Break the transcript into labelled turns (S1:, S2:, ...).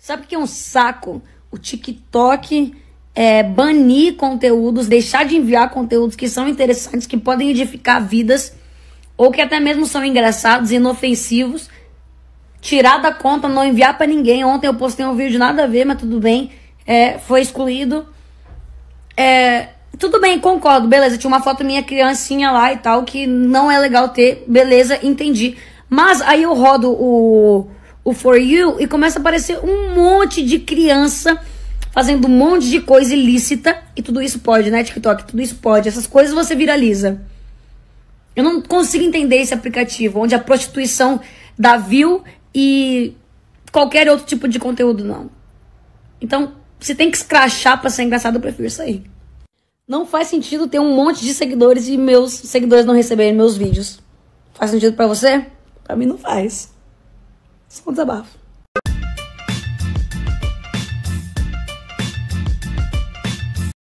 S1: Sabe o que é um saco? O TikTok é, banir conteúdos, deixar de enviar conteúdos que são interessantes, que podem edificar vidas, ou que até mesmo são engraçados, inofensivos, tirar da conta, não enviar para ninguém. Ontem eu postei um vídeo nada a ver, mas tudo bem, é, foi excluído. É, tudo bem, concordo, beleza. Tinha uma foto minha criancinha lá e tal, que não é legal ter, beleza, entendi. Mas aí eu rodo o o For You e começa a aparecer um monte de criança fazendo um monte de coisa ilícita. E tudo isso pode, né, TikTok? Tudo isso pode. Essas coisas você viraliza. Eu não consigo entender esse aplicativo, onde a prostituição dá view e qualquer outro tipo de conteúdo, não. Então, se tem que escrachar pra ser engraçado, eu prefiro isso aí. Não faz sentido ter um monte de seguidores e meus seguidores não receberem meus vídeos. Faz sentido para você? Para mim não faz. São desabafo.